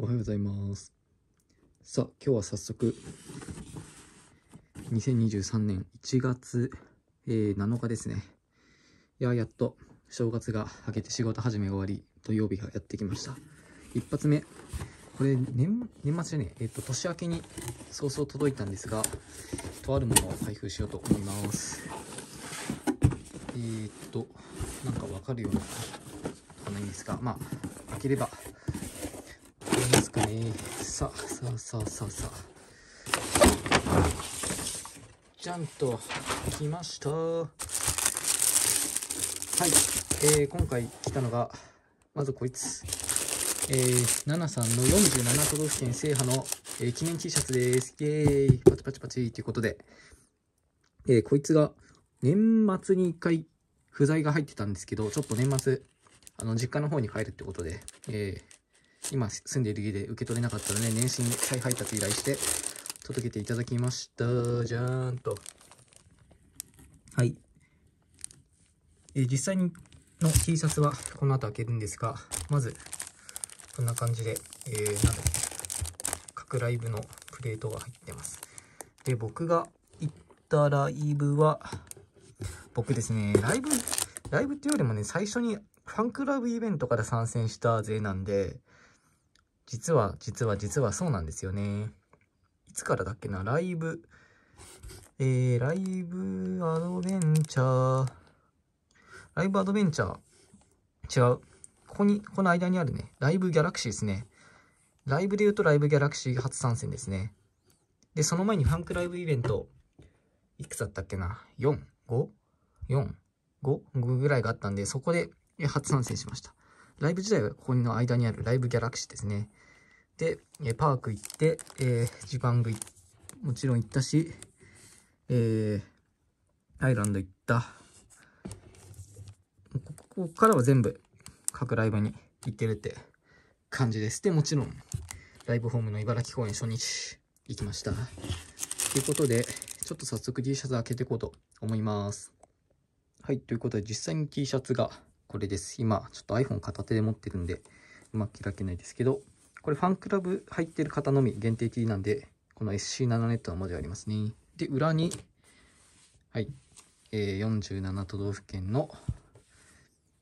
おはようございます。さあ、今日は早速、2023年1月、えー7日ですね。いや、やっと正月が明けて仕事始め終わり、土曜日がやってきました。一発目、これ年、年末じゃねえ、えっ、と、年明けに早々届いたんですが、とあるものを開封しようと思います。えー、っと、なんかわかるような、ことないんですが、まあ、開ければ、ね。さあ、さあ、さあ、さあ、さあ。じゃんと、来ました。はい。えー、今回来たのが、まずこいつ。えー、ナナさんの47都道府県制覇の、えー記念 T シャツです。イェーイパチパチパチということで、えー、こいつが年末に1回不在が入ってたんですけど、ちょっと年末、あの、実家の方に帰るってことで、えー今住んでいる家で受け取れなかったので、年始に再配達依頼して届けていただきました。じゃーんと。はい。えー実際にの T シャツはこの後開けるんですが、まず、こんな感じで、えー、なんだ各ライブのプレートが入ってます。で、僕が行ったライブは、僕ですね、ライブ、ライブっていうよりもね、最初にファンクラブイベントから参戦した勢なんで、実は、実は、実はそうなんですよね。いつからだっけな、ライブ、えー、ライブアドベンチャー、ライブアドベンチャー、違う。ここに、この間にあるね、ライブギャラクシーですね。ライブで言うとライブギャラクシー初参戦ですね。で、その前にファンクライブイベント、いくつだったっけな ?4、5、4、5、5ぐらいがあったんで、そこで初参戦しました。ライブ自体はここの間にあるライブギャラクシーですね。で、えパーク行って、えー、ジパングもちろん行ったし、えー、アイランド行った。こここからは全部各ライブに行ってるって感じです。で、もちろん、ライブホームの茨城公演初日行きました。ということで、ちょっと早速 T シャツ開けていこうと思います。はい、ということで実際に T シャツがこれです。今、ちょっと iPhone 片手で持ってるんで、うまく開けないですけど、これファンクラブ入ってる方のみ限定 T なんで、この SC7 ネットの文字ありますね。で、裏に、はい、えー47都道府県の、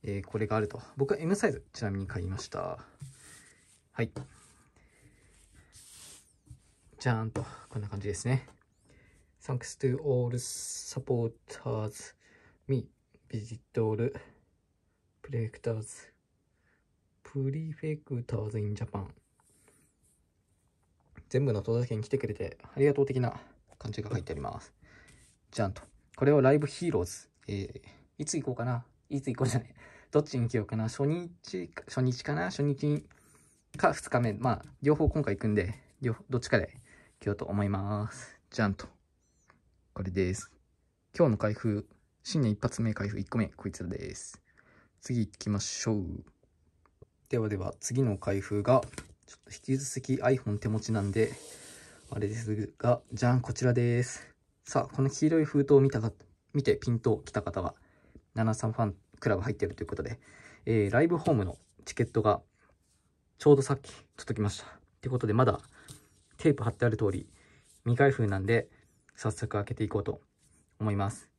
えーこれがあると。僕は M サイズ、ちなみに買いました。はい。じゃーんと、こんな感じですね。Thanks to all supporters, me, visit all prefectures, prefectures in Japan. 全部の都道府県に来てくれてありがとう的な感じが書いてあります。じゃんと。これをライブヒーローズ。えー、いつ行こうかな？いつ行こうじゃない。どっちに行けようかな？初日、初日かな？初日か2日目。まあ、両方今回行くんで、両方どっちかで行けようと思います。じゃんと。これです。今日の開封、新年一発目開封1個目、こいつらです。次行きましょう。ではでは、次の開封が、ちょっと引き続き iPhone 手持ちなんで、あれですが、じゃん、こちらです。さあ、この黄色い封筒を見たか、見てピンと来た方は、73ファンクラブ入ってるということで、えー、ライブホームのチケットが、ちょうどさっき届きました。ってことで、まだテープ貼ってある通り、未開封なんで、早速開けていこうと思います。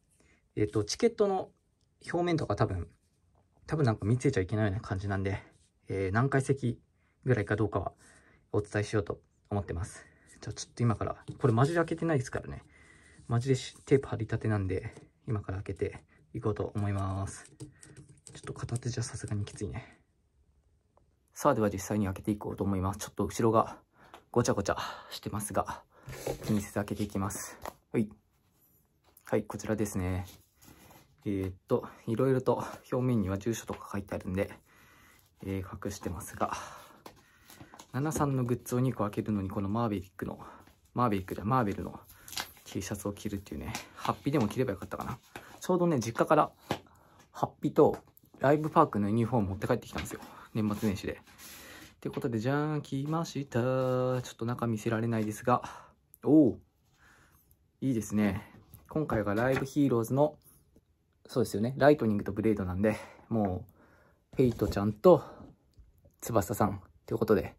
えっ、と、チケットの表面とか多分、多分なんか見つけちゃいけないような感じなんで、えー何階席ぐらいかどうかはお伝えしようと思ってます。じゃあちょっと今から、これマジで開けてないですからね。マジでテープ貼りたてなんで、今から開けていこうと思います。ちょっと片手じゃさすがにきついね。さあでは実際に開けていこうと思います。ちょっと後ろがごちゃごちゃしてますが、気にせず開けていきます。はい。はい、こちらですね。えー、っと、いろいろと表面には住所とか書いてあるんで、えー隠してますが、73のグッズを2個開けるのに、このマーベリックの、マーベリックじゃマーベルの T シャツを着るっていうね、ハッピーでも着ればよかったかな。ちょうどね、実家から、ハッピーとライブパークのユニフォーム持って帰ってきたんですよ。年末年始で。ってことで、じゃーん、来ました。ちょっと中見せられないですが、おおいいですね。今回が LIVE HEROES の、そうですよね、 LIGHTNING と BLADE なんで、もう、フェイトちゃんと、翼さん、ということで、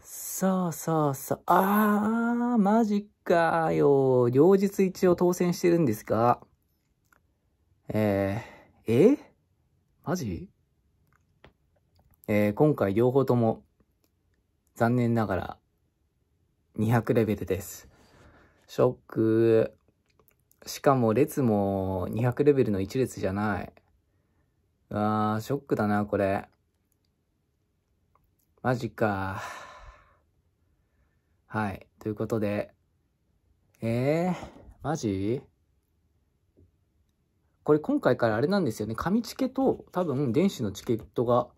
さあさあさあ、あー、マジかよ。両日一応当選してるんですが、えー、えマジ？えー、今回両方とも、残念ながら、200レベルです。ショック。しかも列も200レベルの1列じゃない。あー、ショックだな、これ。マジか。はい。ということで、えー、マジ？これ今回からあれなんですよね。紙チケと多分電子のチケットが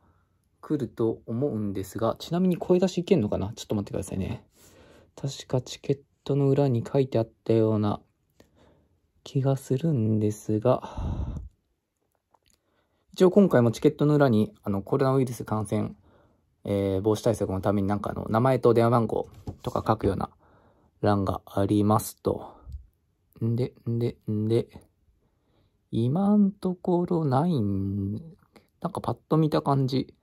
来ると思うんですが、ちなみに声出しいけんのかな？ちょっと待ってくださいね。確かチケットの裏に書いてあったような気がするんですが、一応今回もチケットの裏にあのコロナウイルス感染、えー、防止対策のためになんかあの名前と電話番号とか書くような欄がありますと。んで、んで、んで、今んところないん、なんかパッと見た感じ、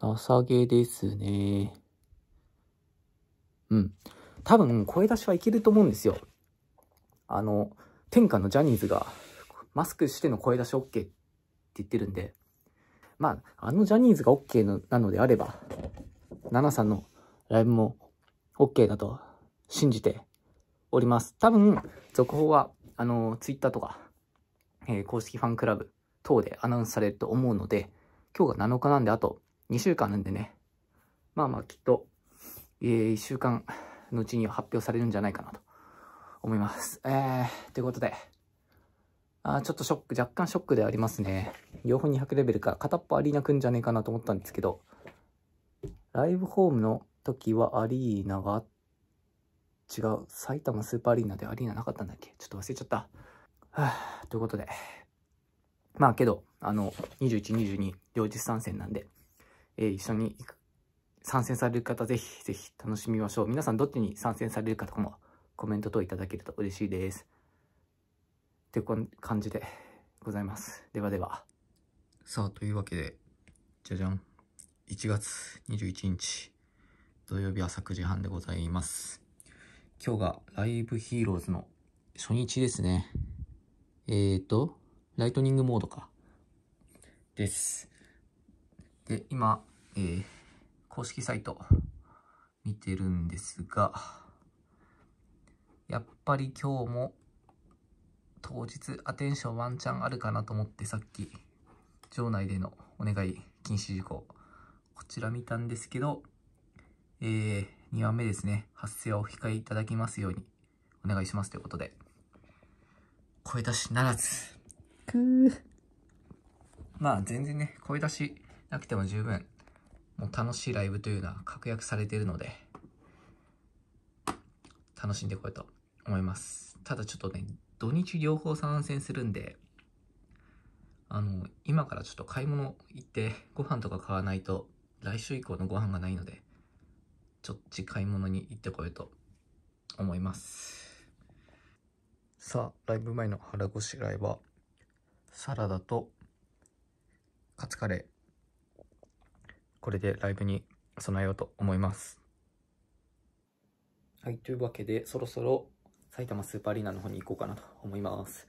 なさげですね。うん。多分、声出しはいけると思うんですよ。あの、天下のジャニーズが、マスクしての声出し OK って言ってるんで、まあ、あのジャニーズが OK のなのであれば、ナナさんのライブも OK だと信じております。多分、続報は、あの、ツイッターとか、えー、公式ファンクラブ等でアナウンスされると思うので、今日が7日なんであと2週間なんでね、まあまあきっと、えー、1週間のうちには発表されるんじゃないかなと思います。えー、ということで、あちょっとショック、若干ショックでありますね。両方200レベルか、片っぽアリーナくんじゃねえかなと思ったんですけど、ライブホームの時はアリーナが違う。埼玉スーパーアリーナでアリーナなかったんだっけ？ちょっと忘れちゃった。はぁ、ということで。まあけど、あの、21、22、両日参戦なんで、えー、一緒に参戦される方、ぜひぜひ楽しみましょう。皆さんどっちに参戦されるかとかもコメント等いただけると嬉しいです。って感じでございます。ではでは。さあ、というわけで、じゃじゃん。1月21日、土曜日朝9時半でございます。今日がライブヒーローズの初日ですね。えーと、ライトニングモードか。です。で、今、えー、公式サイト見てるんですが、やっぱり今日も当日アテンションワンチャンあるかなと思ってさっき場内でのお願い禁止事項こちら見たんですけど、えー、2番目ですね発声はお控えいただきますようにお願いしますということで声出しならず。くー。まあ全然ね、声出しなくても十分、もう楽しいライブというのは確約されているので、楽しんでこようと思います。ただちょっとね、土日両方参戦するんで、あの、今からちょっと買い物行ってご飯とか買わないと来週以降のご飯がないので、ちょっち買い物に行ってこようと思います。さあ、ライブ前の腹ごしらえは、サラダとカツカレー。これでライブに備えようと思います。はい、というわけで、そろそろ埼玉スーパーアリーナの方に行こうかなと思います。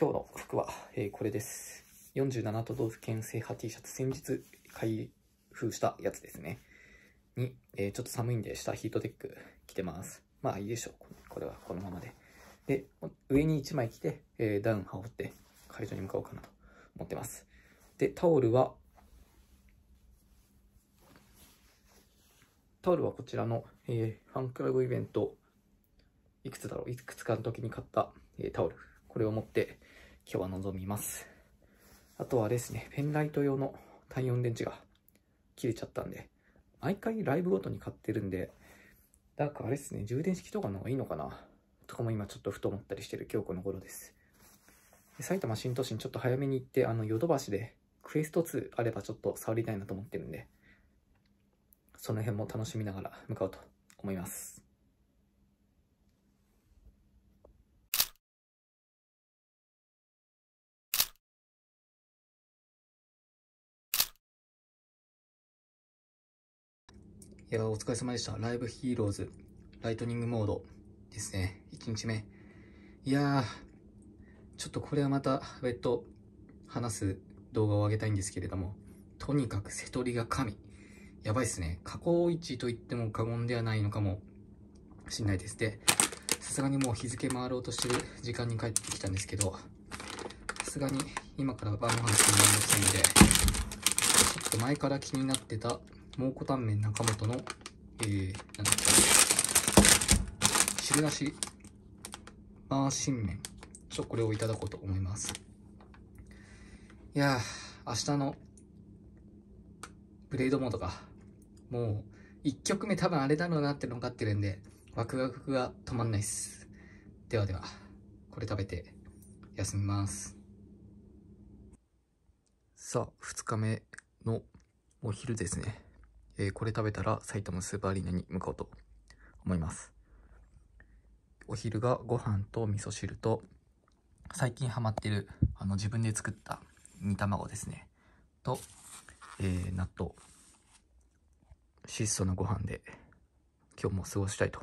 今日の服は、えー、これです。47都道府県制覇 T シャツ、先日開封したやつですね。に、えー、ちょっと寒いんで下ヒートテック着てます。まあいいでしょう。これはこのままで。で、上に1枚着て、えー、ダウン羽織って会場に向かおうかなと思ってます。で、タオルは、タオルはこちらの、えー、ファンクラブイベント、いくつだろう？いくつかの時に買った、え、タオル。これを持って今日は臨みます。あとはあれですね、ペンライト用の単4電池が切れちゃったんで、毎回ライブごとに買ってるんで、なんかあれですね、充電式とかの方がいいのかな？とかも今ちょっとふと思ったりしてる今日この頃です。で埼玉新都心ちょっと早めに行って、あの、ヨドバシでクエスト2あればちょっと触りたいなと思ってるんで、その辺も楽しみながら向かおうと思います。いや、お疲れ様でした。ライブヒーローズ、ライトニングモードですね。1日目。いやー、ちょっとこれはまた別途話す動画を上げたいんですけれども、とにかく瀬戸りが神。やばいっすね。過去一と言っても過言ではないのかもしんないです。で、さすがにもう日付回ろうとしてる時間に帰ってきたんですけど、さすがに今から晩ご飯するのめんどくさいんで、ちょっと前から気になってた蒙古タンメン中本の、えー、なんだっけ、汁なし、マーシン麺。ちょっとこれをいただこうと思います。いやー、明日の、ブレードモードが、もう、1曲目多分あれだろうなっての分かってるんで、ワクワクが止まんないっす。ではでは、これ食べて、休みます。さあ、2日目のお昼ですね。えー、これ食べたら埼玉スーパーアリーナに向かおうと思います。お昼がご飯と味噌汁と、最近ハマってる、あの、自分で作った煮卵ですね。と、えー、納豆。質素なご飯で、今日も過ごしたいと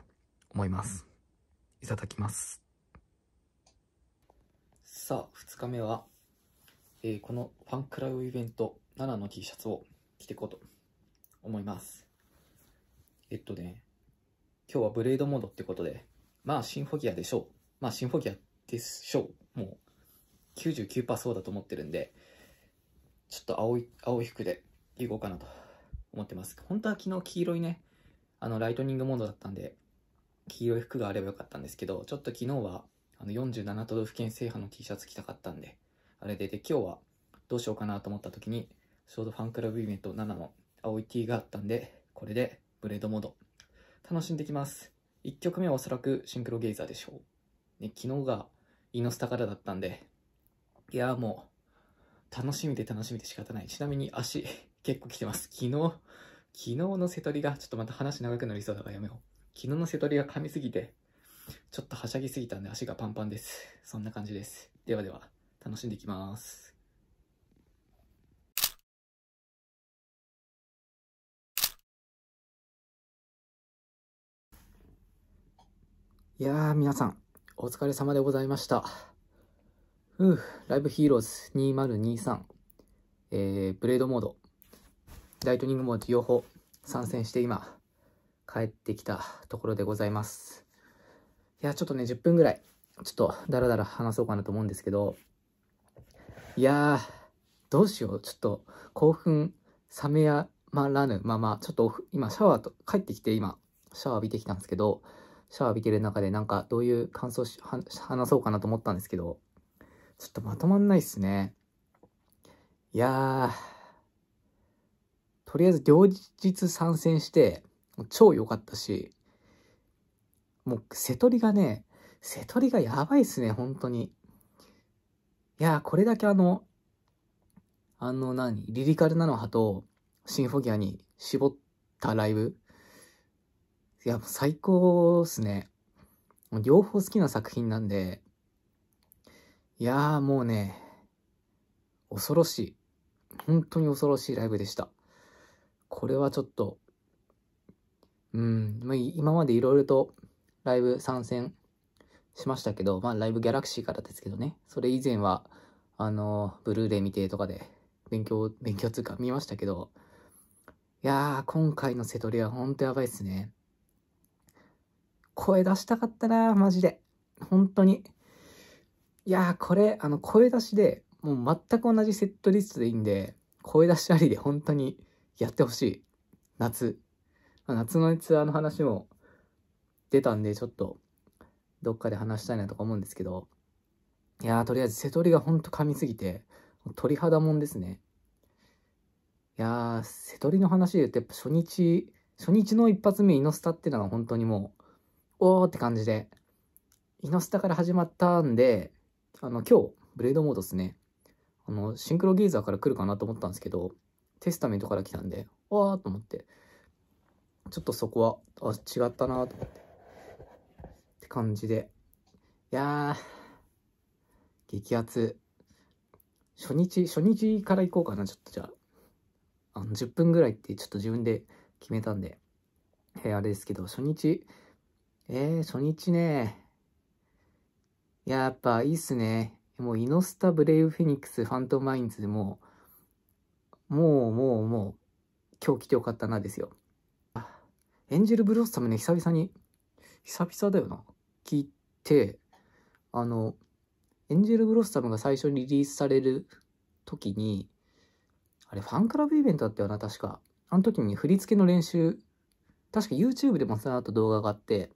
思います。いただきます。さあ、2日目は、えー、このファンクラブイベント7の T シャツを着ていこうと思います。えっとね、今日はブレードモードってことで、まあシンフォギアでしょう。まあシンフォギアでしょう。もう99%そうだと思ってるんで、ちょっと青い、青い服で行こうかなと思ってます。本当は昨日黄色いね、あのライトニングモードだったんで、黄色い服があればよかったんですけど、ちょっと昨日はあの47都道府県制覇の T シャツ着たかったんで、あれで、で、今日はどうしようかなと思った時に、ちょうどファンクラブイベント7の青い T があったんで、これでブレードモード、楽しんできます。1曲目はおそらくシンクロゲイザーでしょう。ね、昨日がイノスタからだったんで、いやもう、楽しみで楽しみで仕方ない。ちなみに足、結構来てます。昨日、昨日の瀬戸りが、ちょっとまた話長くなりそうだからやめよう。昨日の瀬戸りが噛みすぎて、ちょっとはしゃぎすぎたんで足がパンパンです。そんな感じです。ではでは、楽しんでいきます。いやー、皆さん、お疲れ様でございました。ふぅ、ライブヒーローズ2023、えー、ブレードモード、ライトニングモード両方参戦して今、帰ってきたところでございます。いや、ちょっとね、10分ぐらい、ちょっとダラダラ話そうかなと思うんですけど、いやー、どうしよう、ちょっと興奮冷めやまらぬまま、ちょっと今シャワーと、帰ってきて今、シャワー浴びてきたんですけど、シャワー浴びてる中でなんかどういう感想し話そうかなと思ったんですけど、ちょっとまとまんないっすね。いやー、とりあえず両日参戦して、超良かったし、もう瀬戸りがね、瀬戸りがやばいっすね、本当に。いやー、これだけあの、あの何、リリカルなの派とシンフォギアに絞ったライブいや、最高っすね。両方好きな作品なんで、いやーもうね、恐ろしい。本当に恐ろしいライブでした。これはちょっと、うん、ま、今までいろいろとライブ参戦しましたけど、まあライブギャラクシーからですけどね、それ以前は、あの、ブルーレイ見てとかで勉強、勉強つうか見ましたけど、いやー、今回の瀬戸りはほんとやばいっすね。声出したかったなマジで。本当に。いやー、これ、あの、声出しで、もう全く同じセットリストでいいんで、声出しありで本当にやってほしい。夏。まあ、夏のツアーの話も出たんで、ちょっと、どっかで話したいなとか思うんですけど、いやー、とりあえず、瀬戸りがほんと噛みすぎて、鳥肌もんですね。いやー、瀬戸りの話で言うと、やっぱ初日、初日の一発目イノスタっていうのが本当にもう、おーって感じで、イノスタから始まったんで、あの、今日、ブレードモードですね。あの、シンクロゲイザーから来るかなと思ったんですけど、テスタメントから来たんで、わーと思って、ちょっとそこは、あ、違ったなと思って。って感じで。いやー、激アツ。初日、初日から行こうかな、ちょっとじゃあ。あの、10分ぐらいってちょっと自分で決めたんで、えーあれですけど、初日、えー、初日ね、や、っぱいいっすね。もう、イノスタ、 BRAVE PHOENIX、 PHANTOM MINDS でも、もう、もう、もう、今日来てよかったな、ですよ。 Angel Blossom ね、久々に、久々だよな、聞いて、あの、 Angel Blossom が最初にリリースされる時に、あれ、ファンクラブイベントだったよな、確か。あの時に振り付けの練習、確か YouTube でもその後動画があって、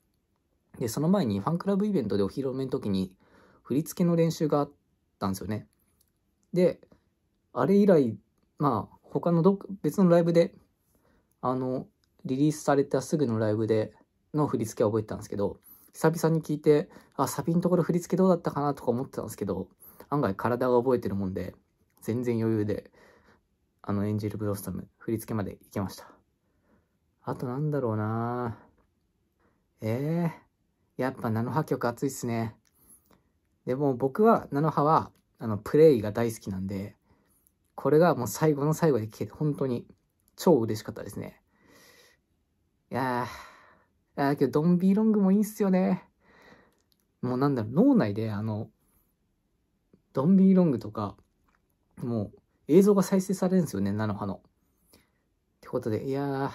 で、その前にファンクラブイベントでお披露目の時に、振り付けの練習があったんですよね。で、あれ以来、まあ、他のど別のライブで、あの、リリースされたすぐのライブでの振り付けは覚えてたんですけど、久々に聞いて、あ、サビのところ振り付けどうだったかなとか思ってたんですけど、案外体が覚えてるもんで、全然余裕で、あの、エンジェルブロッサム、振り付けまで行けました。あとなんだろうなええやっぱナノハ曲熱いっすね。でも僕は、ナノハは、あの、プレイが大好きなんで、これがもう最後の最後で聴けて、本当に超嬉しかったですね。いやー、いやけど、ドンビーロングもいいっすよね。もうなんだろう、脳内であの、ドンビーロングとか、もう映像が再生されるんですよね、ナノハの。ってことで、いやー、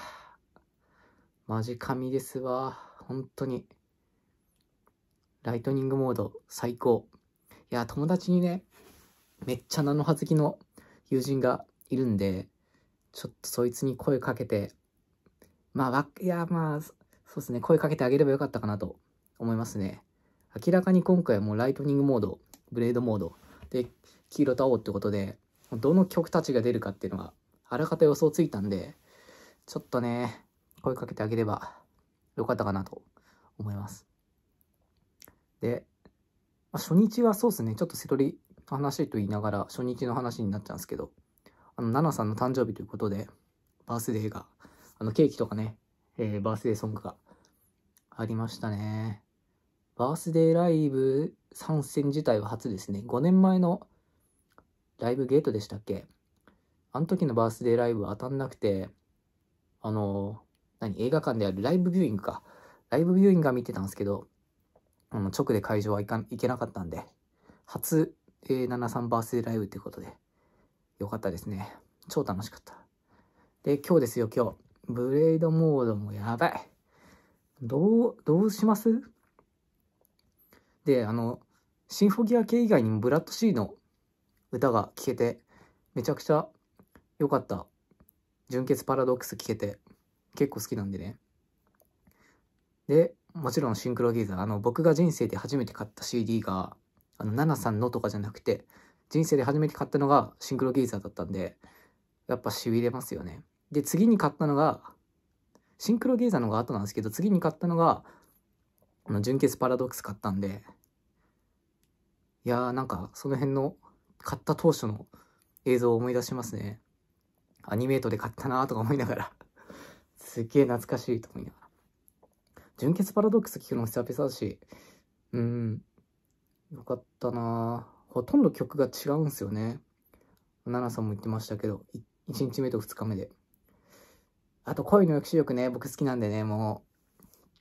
マジ神ですわ。本当に。ライトニングモード最高。いや、友達にね、めっちゃナノハ好きの友人がいるんで、ちょっとそいつに声かけて、まあ、わいや、まあ、そうですね、声かけてあげればよかったかなと思いますね。明らかに今回はもうライトニングモード、ブレードモードで黄色と青ってことで、どの曲たちが出るかっていうのがあらかた予想ついたんで、ちょっとね、声かけてあげればよかったかなと思います。で、まあ、初日はそうですね、ちょっと瀬戸りの話と言いながら初日の話になっちゃうんですけど、あの、ナナさんの誕生日ということで、バースデーが、あの、ケーキとかね、えーバースデーソングがありましたね。バースデーライブ参戦自体は初ですね。5年前のライブゲートでしたっけ？あの時のバースデーライブは当たんなくて、あの、何、映画館であるライブビューイングか。ライブビューイングが見てたんですけど、あの直で会場は行かん行けなかったんで、初、えー、73バースデーライブっていうことで、よかったですね。超楽しかった。で、今日ですよ、今日。ブレードモードもやばい。どう、どうします？で、あの、シンフォギア系以外にもブラッドシーの歌が聴けて、めちゃくちゃ良かった。純潔パラドックス聴けて、結構好きなんでね。で、もちろんシンクロゲイザー。あの、僕が人生で初めて買った CD が、あの、ナナさんのとかじゃなくて、人生で初めて買ったのがシンクロゲイザーだったんで、やっぱ痺れますよね。で、次に買ったのが、シンクロゲイザーのが後なんですけど、次に買ったのが、あの、純潔パラドックス買ったんで、いやーなんか、その辺の、買った当初の映像を思い出しますね。アニメートで買ったなーとか思いながら、すっげー懐かしいと思いながら。純潔パラドックス聞くの久々だし、うん、よかったなほとんど曲が違うんすよね。ナナさんも言ってましたけど、1日目と2日目で。あと、恋の抑止力ね、僕好きなんでね、も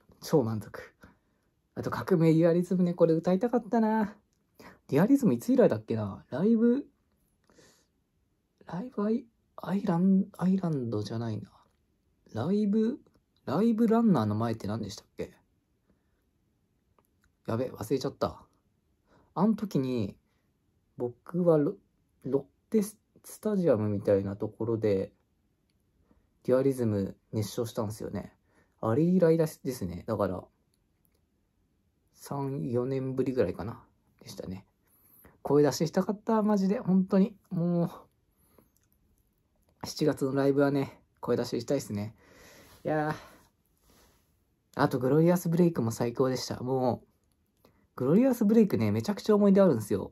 う、超満足。あと、革命デュアリズムね、これ歌いたかったな。デュアリズムいつ以来だっけなライブ、ライブアイ、アイラン、アイランドじゃないな。ライブ、ライブランナーの前って何でしたっけ？やべ、忘れちゃった。あの時に、僕はロロッテスタジアムみたいなところで、デュアリズム熱唱したんですよね。あれ以来だしですね。だから、3、4年ぶりぐらいかな。でしたね。声出ししたかった、マジで。本当に。もう、7月のライブはね、声出ししたいですね。いやー。あと、グロリアスブレイクも最高でした。もう、グロリアスブレイクね、めちゃくちゃ思い出あるんですよ。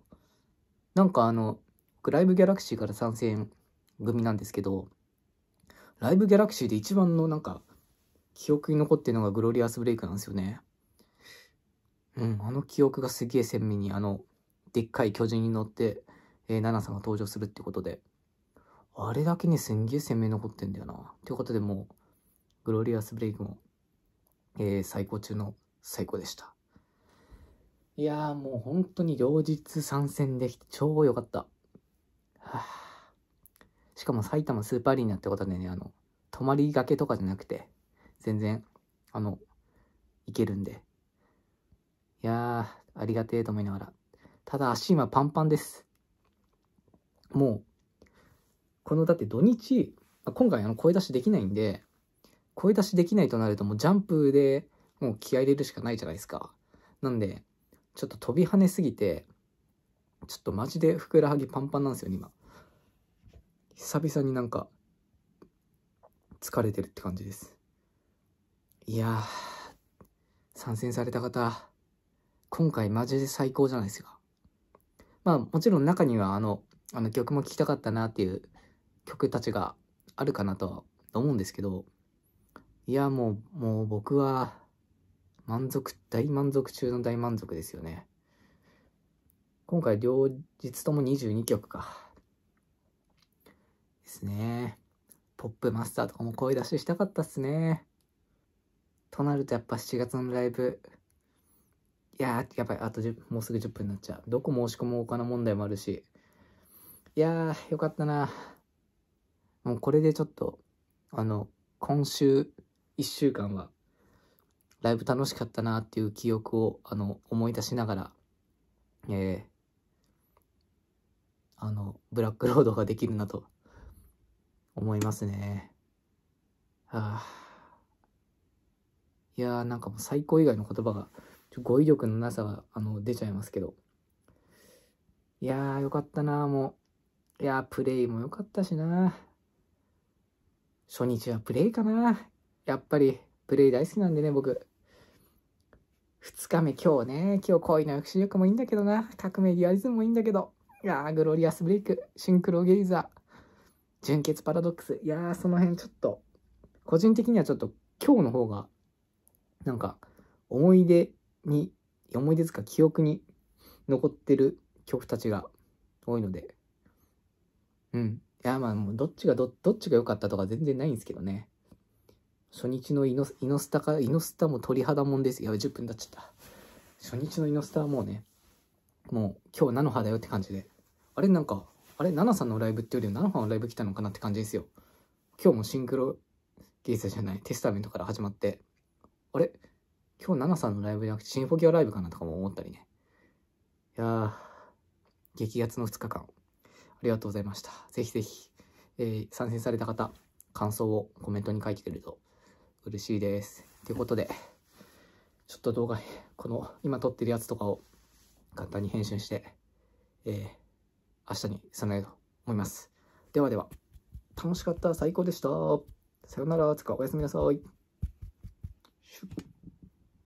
なんかあの、ライブギャラクシーから参戦組なんですけど、ライブギャラクシーで一番のなんか、記憶に残ってるのがグロリアスブレイクなんですよね。うん、あの記憶がすげえ鮮明に、あの、でっかい巨人に乗って、えー、ナナさんが登場するってことで、あれだけにすんげえ鮮明に残ってんだよな。ということでもう、グロリアスブレイクもえー、最高中の最高でした。いやーもう本当に両日参戦できて超良かった。はあ、しかも埼玉スーパーアリーナってことでね、あの、泊まりがけとかじゃなくて、全然、あの、行けるんで。いやー、ありがてえと思いながら。ただ足今パンパンです。もう、このだって土日、今回あの声出しできないんで、声出しできないとなるともうジャンプでもう気合入れるしかないじゃないですか。なんで、ちょっと飛び跳ねすぎて、ちょっとマジでふくらはぎパンパンなんですよね、今。久々になんか、疲れてるって感じです。いや、参戦された方、今回マジで最高じゃないですか。まあもちろん中にはあの、あの曲も聴きたかったなっていう曲たちがあるかなとは思うんですけど、いやもう、もう僕は満足、大満足中の大満足ですよね。今回両日とも22曲か。ですね。ポップマスターとかも声出ししたかったっすね。となるとやっぱ7月のライブ、いやー、やばい、あと10もうすぐ10分になっちゃう。どこ申し込もうかな問題もあるし。いやー、よかったな。もうこれでちょっと、あの、今週1週間はライブ楽しかったなっていう記憶を、あの、思い出しながら、えー、あの、ブラックロードができるなと思いますね。はあ、いやーなんかもう最高以外の言葉が、語彙力のなさが、あの、出ちゃいますけど。いやーよかったなもう。いやープレイもよかったしな初日はプレイかなやっぱり、プレイ大好きなんでね、僕。2日目今日ね、今日恋の抑止力もいいんだけどな。革命リアリズムもいいんだけど。いやー、グロリアスブレイク、シンクロゲイザー、純潔パラドックス。いやー、その辺ちょっと、個人的にはちょっと今日の方が、なんか、思い出に、思い出つか記憶に残ってる曲たちが多いので、うん。いや、まあもうどっちがど、どっちが良かったとか全然ないんですけどね。初日のイノイノスタか、イノスタも鳥肌もんです。やべ、10分経っちゃった。初日のイノスタはもうね、もう今日菜の葉だよって感じで。あれなんか、あれナナさんのライブってよりは菜の葉のライブ来たのかなって感じですよ。今日もシンクロゲイザじゃない、テスタメントから始まって、あれ今日ナナさんのライブじゃなくてシンフォギアライブかなとかも思ったりね。いやー、激アツの2日間、ありがとうございました。ぜひぜひ、えー、参戦された方、感想をコメントに書いてくれると嬉しいです。ということで、ちょっと動画、この今撮ってるやつとかを簡単に編集して、えー、明日に備えようと思います。ではでは、楽しかった、最高でした。さよなら、つかおやすみなさい。